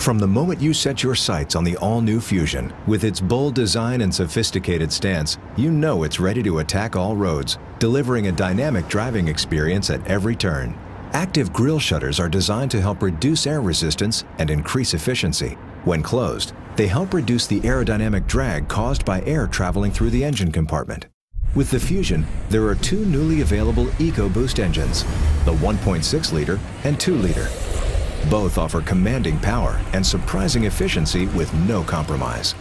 From the moment you set your sights on the all-new Fusion, with its bold design and sophisticated stance, you know it's ready to attack all roads, delivering a dynamic driving experience at every turn. Active grille shutters are designed to help reduce air resistance and increase efficiency. When closed, they help reduce the aerodynamic drag caused by air traveling through the engine compartment. With the Fusion, there are two newly available EcoBoost engines, the 1.6-liter and 2-liter. Both offer commanding power and surprising efficiency with no compromise.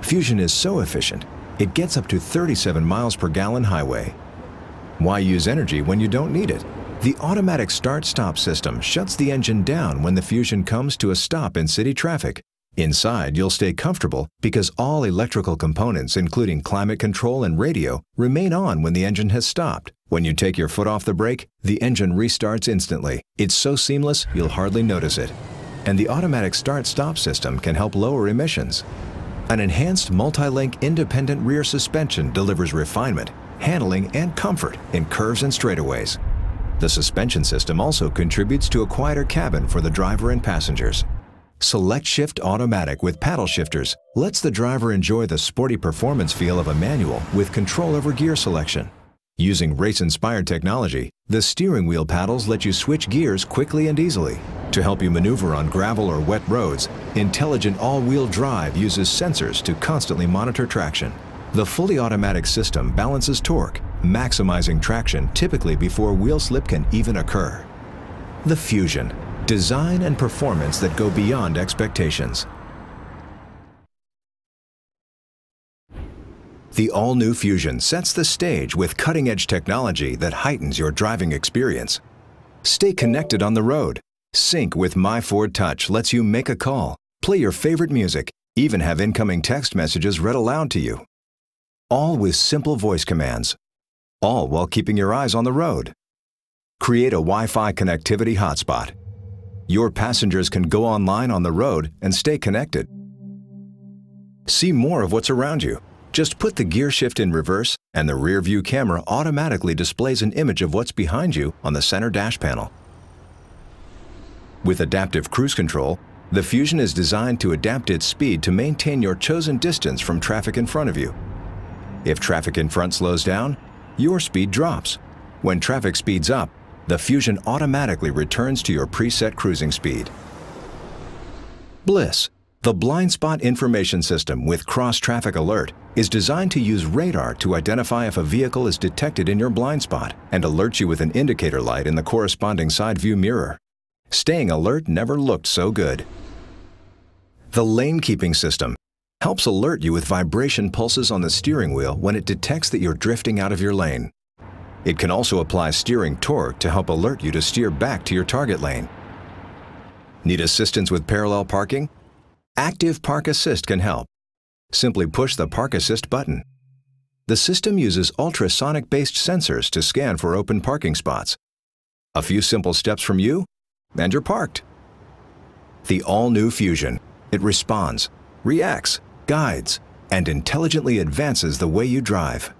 Fusion is so efficient, it gets up to 37 miles per gallon highway. Why use energy when you don't need it? The automatic start-stop system shuts the engine down when the Fusion comes to a stop in city traffic. Inside, you'll stay comfortable because all electrical components, including climate control and radio, remain on when the engine has stopped. When you take your foot off the brake, the engine restarts instantly. It's so seamless, you'll hardly notice it. And the automatic start-stop system can help lower emissions. An enhanced multi-link independent rear suspension delivers refinement, handling, and comfort in curves and straightaways. The suspension system also contributes to a quieter cabin for the driver and passengers. Select Shift Automatic with paddle shifters lets the driver enjoy the sporty performance feel of a manual with control over gear selection. Using race-inspired technology, the steering wheel paddles let you switch gears quickly and easily. To help you maneuver on gravel or wet roads, intelligent all-wheel drive uses sensors to constantly monitor traction. The fully automatic system balances torque, maximizing traction typically before wheel slip can even occur. The Fusion, design and performance that go beyond expectations. The all-new Fusion sets the stage with cutting-edge technology that heightens your driving experience. Stay connected on the road. Sync with My Ford Touch lets you make a call, play your favorite music, even have incoming text messages read aloud to you. All with simple voice commands. All while keeping your eyes on the road. Create a Wi-Fi connectivity hotspot. Your passengers can go online on the road and stay connected. See more of what's around you just put the gear shift in reverse and the rear view camera automatically displays an image of what's behind you on the center dash panel. With adaptive cruise control, the Fusion is designed to adapt its speed to maintain your chosen distance from traffic in front of you. If traffic in front slows down, your speed drops. When traffic speeds up, the Fusion automatically returns to your preset cruising speed. BLIS, the blind spot information system with cross-traffic alert is designed to use radar to identify if a vehicle is detected in your blind spot and alert you with an indicator light in the corresponding side view mirror. Staying alert never looked so good. The lane keeping system helps alert you with vibration pulses on the steering wheel when it detects that you're drifting out of your lane. It can also apply steering torque to help alert you to steer back to your target lane. Need assistance with parallel parking? Active Park Assist can help. Simply push the Park Assist button. The system uses ultrasonic-based sensors to scan for open parking spots. A few simple steps from you, and you're parked. The all-new Fusion. It responds, reacts, guides, and intelligently advances the way you drive.